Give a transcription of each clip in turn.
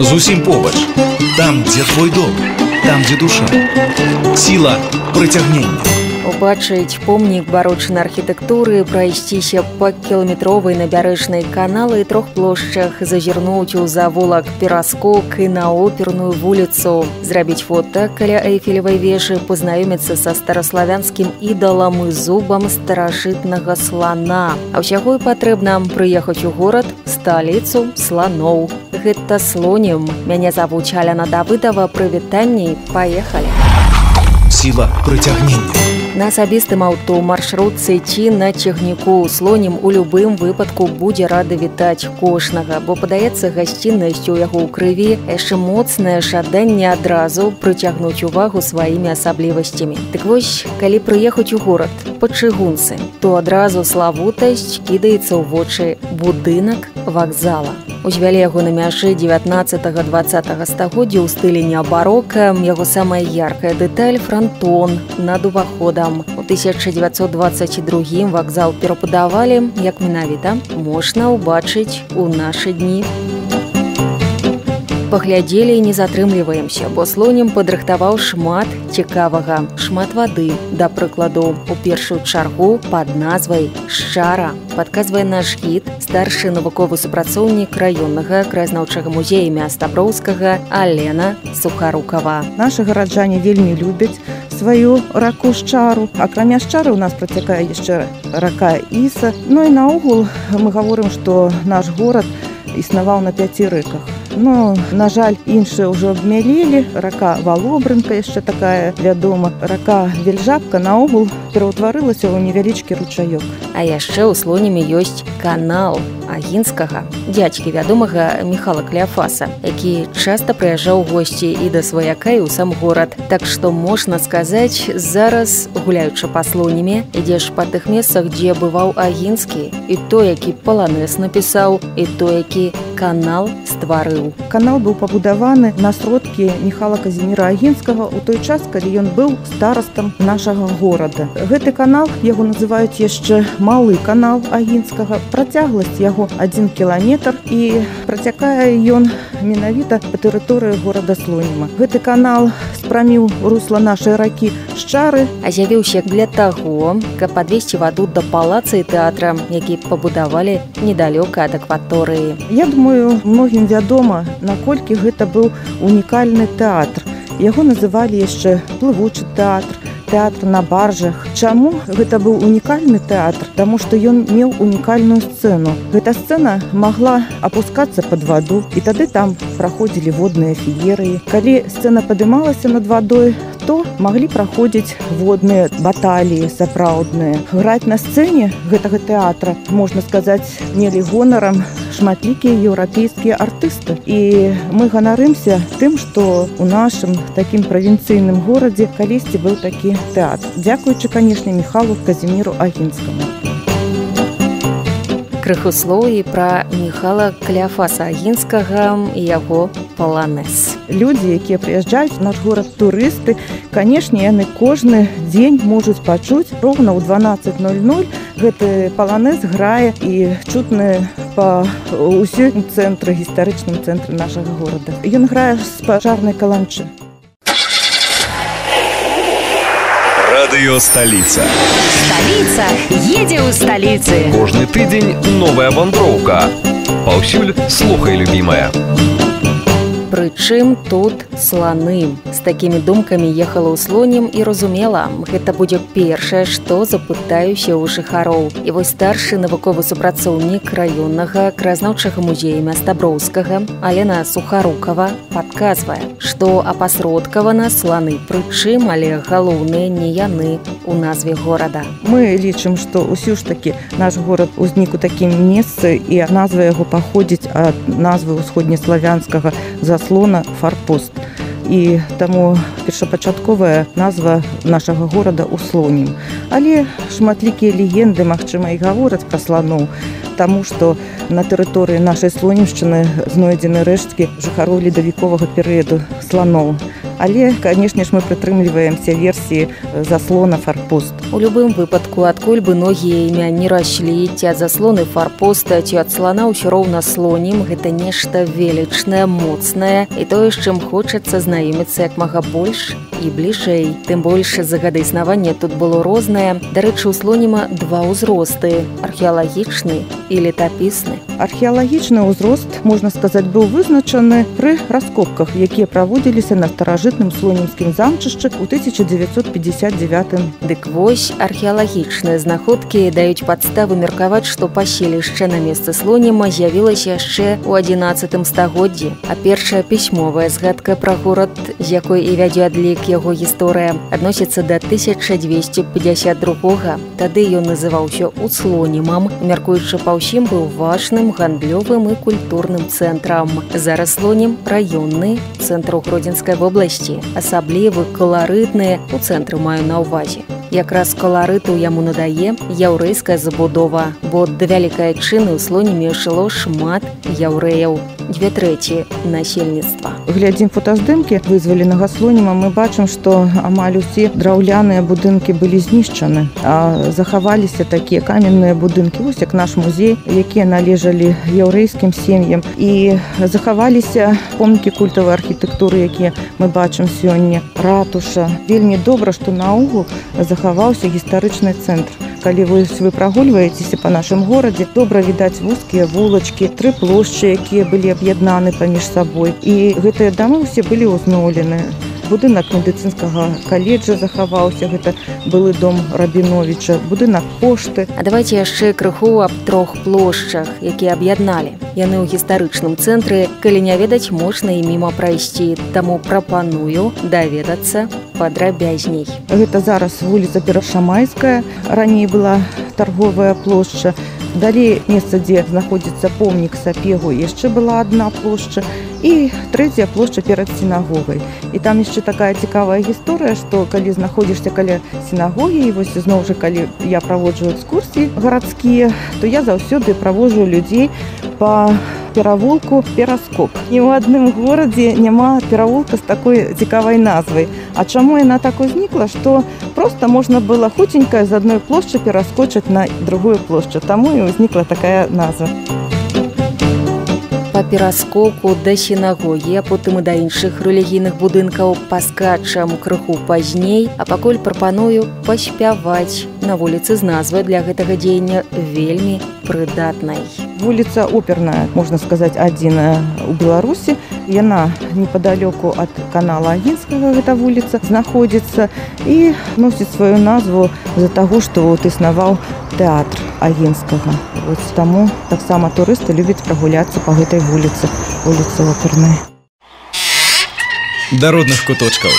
Зусім побач. Там, дзе твой дом, там, дзе душа. Сіла прыцягнення. Убачыць помнік барочнай архітэктуры, прайсціся па кіламетровай набярэжнай каналы і трох плошчах, зазірнуць у заволак пераскок і на оперную вуліцу, зрабіць фота каля эйфелевай вежы, пазнаёміцца са стараславянскім ідалам і зубам старажытнага слана. А ўсяго і патрэбна прыехаць у горад сталіцу сланоў. Гэта слонем. Мяне завуць Аляна Давыдава прывітанні, паехалі. Сіла прыцягнення. На асабістым аўто маршрутцы ці на цягніку слонем у любым выпадку будзе рады вітаць кожнага, бо падаецца гасціннасцю ў яго ў крыві яшчэ моцнае жаданне адразу прыцягнуць увагу сваімі асаблівасцямі. Дык вось, калі прыехаць у горад па чыгунцы, то адразу славутасць кідаецца ў вочы будынак вакзала. Узвялі яго на мяжы 19-20 стагоддзя ў стылі неабарока, яго самая яркая дэталь франтон над уваходам. У 1922 вакзал перападавалі, як менавіта можна ўбачыць у нашы дні. Паглядзелі і не затрымліваемся, бо слонем падрыхтаваў шмат цікавага, шмат вады, да прыкладу, у першую чаргу пад назвай шчара. Падказвае наш гід старшы навуковы супрацоўнік раённага краязнаўчага музея мястаброўскага Алена Сухарукава. Нашы гараджане вельмі любяць сваю раку шчару. Акрамя шчары у нас працякае яшчэ рака Іса. Ну і наогул мы гаворым, што наш горад існаваў на пяці рэках. Ну, на жаль, іншыя ўжо абмялелі. рака Валобрынка яшчэ такая вядома. Рака Вельжапка наогул пераўтварылася ў невялічкі ручаёк. А яшчэ ў слонямі ёсць канал агінскага дзядзькі вядомага Михала Кляфаса, які часта прыязджаў госці і да сваяка і ў сам горад. Так што можна сказаць, зараз гуляючы па слонямі, ідзеш па тых месцах, дзе бываў агінскі і то, які паланэс напісаў і то, які канал стварыў. Канал быў пабудаваны на сродкі Михала Казіміра Агінскага ў той час, калі ён быў старастам нашага горада. Гэты канал яго называюць яшчэ малы канал агінскага. Працягласць яго адзін кіламетр і працякае ён менавіта па тэрыторыі горада Слоніма. Гэты канал спраміў русла нашай ракі шчары, А з'явіўся для таго, каб падвесці ваду да палаца і тэатра, які пабудавалі недалёка ад акваторыі. Я думаю, многім вядома, наколькі гэта быў унікальны тэатр. Яго называлі яшчэ плывучы тэатр, тэатр на баржах. Чаму гэта быў унікальны тэатр, Таму што ён меў унікальную сцэну. Гэта сцэна магла апускацца пад ваду і тады там праходзілі водныя феерыі. Калі сцэна падымалася над вадой, то маглі праходзіць водныя баталіі сапраўдныя. Граць на сцэне гэтага тэатра можна сказаць мелі гонарам шматлікія еўрапейскія артысты. І мы ганарымся тым, што у нашым такім правінцыйным горадзе калісьці быў такі тэатр. Дзякуючы, канешне, Михалу Казіміру Агінскаму. Крыху слоі пра Михала Кляфаса Агінскага і яго паланэс. Людзі, якія прыязджаюць наш горад турысты, канешне, яны кожны дзень можуць пачуць роўна ў 12:00 гэты паланэс грае і чутны па ўсім цэнтры гістарычным цэнтры нашага горада. Ён грае з пажарнай каланчы. Радыё сталіца. Столица едзе ў сталіцы. Кожны тыдзень новая вандроўка. Паўсюль слухай любімая. Прычым тут сланы. З такімі думкамі ехала ў слонем і разумела, гэта будзе першае, што запытаюся ў жыхароў. І вось старшы навуковы супрацоўнік раённага краязнаўчага музея мястаброўскага Алена Сухарукава падказвае, што апасродкавана сланы, прычым, але галоўныя не яны у назве горада. Мы лічым, што ўсё ж такі наш горад узнік у такім месцы і назва яго паходзіць ад назвы ўсходнеславянскага заслона фарпост. І таму першапачатковая назва нашага горада услонім. Але шматлікія легенды, магчыма, і гавораць пра сланоў, таму што на тэрыторыі нашай слонімшчыны знойдзены рэшткі жыхароў ледавіковага перыяду сланоў. Але, канешне ж, мы прытрымліваемся версіі заслона фарпост. У любым выпадку адкуль бы ногі імя не раслі ці ад заслоны фарпоста ці ад слана ўсё роўна слонім. Гэта нешта велічнае моцнае і тое з чым хочацца знаёміцца як мага больш і бліжэй. Тым больш за гады існавання тут было рознае. Дарэчы у слоніма два ўзросты археалагічны і летапісны. Археалагічны ўзрост можна сказаць быў вызначаны пры раскопках якія праводзіліся на старажытным слонімскім замчышчы ў 1959 дык вось археалагічныя знаходкі даюць падставы меркаваць што паселішча на месцы слоніма з'явілася яшчэ ў 11 стагоддзі а першая пісьмовая згадка пра горад з якой і вядзе адлік яго гісторыя адносіцца да 1252 тады ён называўся услонімам мяркуючы па ўсім быў важным гандлёвым і культурным цэнтрам зараз слонім раённы цэнтру гродзенскай вобласці асаблівы каларытныя у цэнтры маю на ўвазе Якраз каларыту яму надае яўрэйская забудова бо да вялікай чыны ў слонімі шло шмат яўрэяў. Дзве трэці насельніцтва. Глядзім фотаздымкі вызваленага слоніма мы бачым што амаль усе драўляныя будынкі былі знішчаны а захаваліся такія каменныя будынкі. Вось як наш музей якія належалі яўрэйскім сем'ям. І захаваліся помнікі культавай архітэктуры якія мы бачым сёння. Ратуша. Вельмі добра што наогул захаваўся гістарычны цэнтр. Калі вы вы прагульваецеся па нашым горадзе добра відаць вузкія вулачкі тры плошчы якія былі аб'яднаны паміж сабой. І гэтыя дамы ўсе былі ўзноўлены будынак медыцынскага каледжа захаваўся гэта былы дом рабіновича будынак пошты. А давайте яшчэ крыху аб трох плошчах якія аб'ядналі. Яны ў гістарычным цэнтры калі не ведаць можна і міма прайсці. Таму прапаную даведацца падрабязней гэта зараз вуліца перашамайская раней была торговая плошча. Далей месца дзе знаходзіцца помнік сапегу яшчэ была одна плошча і трэцяя плошча перад сінагогай. І там яшчэ такая цікавая гісторыя што калі знаходзішся каля сінагогі і вось зноў жа калі я праводжу экскурсіі гарадскія то я заўсёды правожу людзей по перавулку пераскок і ў адным горадзе няма перавулка з такой цікавай назвай А чаму яна так узнікла што просто можна было хуценькая з адной плошчы пераскочыць на другую плошчу таму і ўзнікла такая назва. Па пераскоку да сінагогі а потым і да іншых рэлігійных будынкаў паскачам крыху пазней а пакуль прапаную паспяваць на вуліцы з назвай для гэтага дзеяння вельмі прыдатнай вуліца оперная можна сказаць адзіная у беларусі яна неподалёку ад канала агінскага гэта вуліца знаходзіцца і носіць сваю назву з-за таго што вот існаваў тэатр агінскага вот таму таксама турысты любяць прагуляцца по гэтай вуліцы вуліцы опернай да родных куточкаў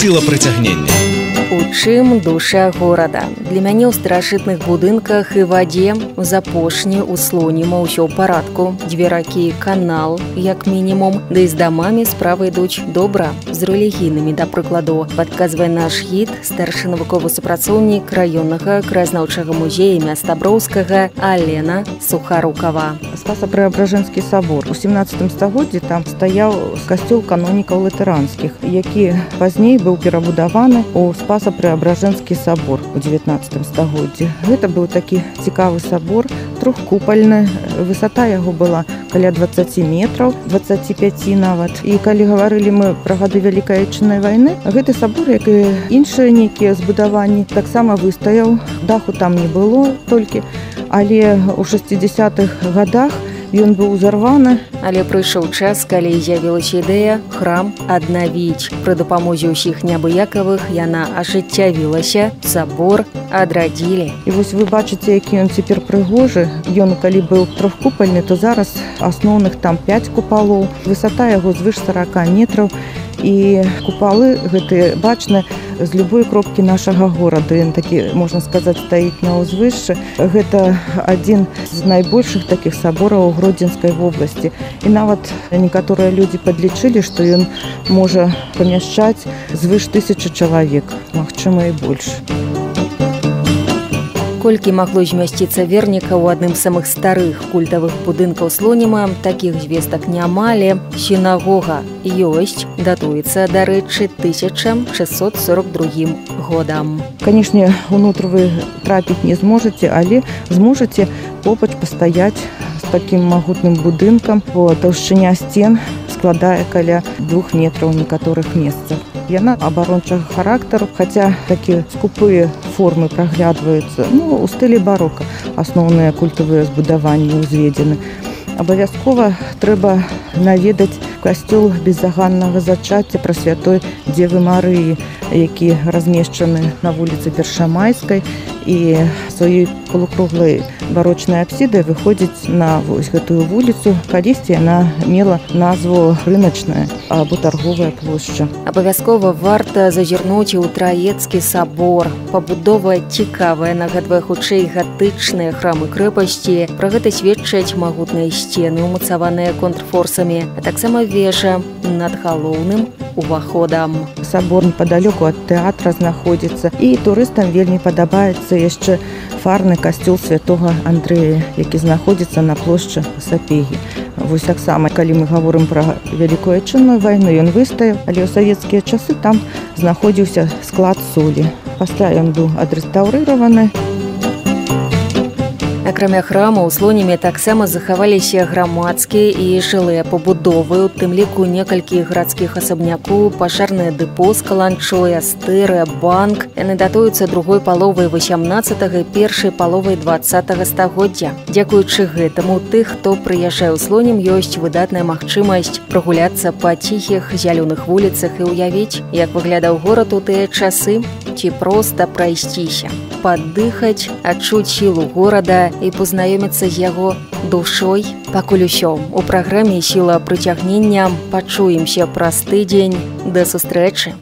сіла прыцягнення у чым душа горада. Для мяне ў старажытных будынках і вадзе з апошні у слоніма ўсё ў парадку. Дзве ракі канал як мінімум да і з дамамі справы ідуць добра з рэлігійнымі да прыкладу. Падказвае наш гід старшы навуковы супрацоўнік раённага краязнаўчага музея мястаброўскага алена сухарукава. Спаса преображэнскі сабор. У 17 стагоддзі там стаяў касцёл канонікаў латыранскіх які пазней быў перабудаваны у спа спаса преображэнскі сабор у 19 стагоддзі. Гэта быў такі цікавы сабор трохкупальны. Высота яго была каля 20 метраў 25 нават. І калі гаварылі мы пра гады вялікай айчыннай вайны гэты сабор як і іншыя нейкія збудаванні таксама выстаяў. Даху там не было толькі але у 60-х годах ён быў узарваны. Але прыйшоў час калі з'явілася ідэя храм аднавіць пры дапамозе ўсіх неабыякавых яна ажыццявілася сабор адрадзілі. І вось вы бачыце які ён цяпер прыгожы. Ён калі быў трохкупальны то зараз асноўных там 5 купалоў. Высота яго звыш 40 метраў і купалы гэтыя бачны з любой кропкі нашага горада ён такі можна сказаць стаіць на ўзвышшы. Гэта адзін з найбольшых такіх сабораў у гродзенскай вобласці. І нават некаторыя людзі падлічылі што ён можа памяшчаць звыш тысячи чалавек магчыма і больш колькі магло змясціцца верніка ў адным з самых старых культавых будынкаў слоніма такіх звестак не амале сінагога ёсць датуецца дарэчы 1642 годам. Канешне унутр вы трапіць не зможаце але зможаце побач пастаяць з такім магутным будынкам. Бо таўшчыня сцен складае каля двух метраў некаторых месцах яна абарончага характару хаця такі скупыя формы праглядваюцца ну у стылі барока асноўныя культавыя збудаванні ўзведзены абавязкова трэба наведаць касцёл беззаганнага зачацця пра святой дзевы марыі які размешчаны на вуліцы першамайскай і сваёй полукруглай барочнай апсідай выходзіць на вось гэтую вуліцу. Калісьці яна мела назву рыначная або торговая плошча. Абавязкова варта зазірнуць у траецкі сабор. Пабудова цікавая нагадвае хутчэй гатычныя храмы крэпасці. Пра гэта сведчаць магутныя сцены умацаваныя контрфорсамі а таксама вежа над галоўным уваходам. Сабор непадалёку ад тэатра знаходзіцца. І турыстам вельмі падабаецца яшчэ фарны касцёл святого Андрэя які знаходзіцца на плошчы сапегі. Вось таксама калі мы гаворым пра вялікую чынную вайну ён выстаяў але ў савецкія часы там знаходзіўся склад солі. Пасля ён быў адрэстаўрыраваны і акрамя храма ў слонімі таксама захаваліся грамадскія і жылыя пабудовы у тым ліку некалькі гарадскіх асабнякоў пашарнае дэпо з каланчой астэры банк яны датуюцца другой паловай 18 і першай паловай два стагоддзя дзякуючы гэтаму тых хто прыязджае ў слонім ёсць выдатная магчымасць прагуляцца па ціхіх зялёных вуліцах і ўявіць як выглядаў горад у тыя часы ці проста прайсціся паддыхаць адчуць сілу горада і пазнаёміцца з яго душой пакуль усё у праграме сіла прыцягнення пачуемся праз тыдзень да сустрэчы